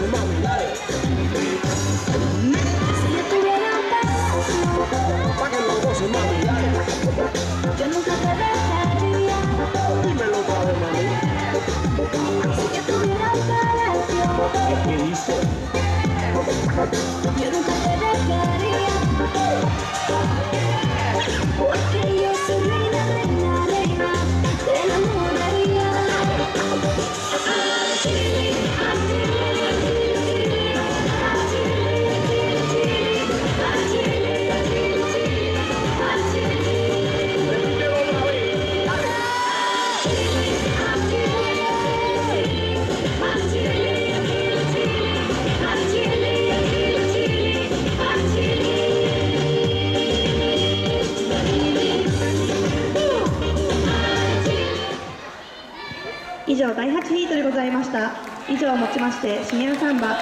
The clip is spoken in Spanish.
Si yo tuviera dale. yo nunca te dejaría. 以上第8ヒートでございました。以上をもちましてシニアサンバ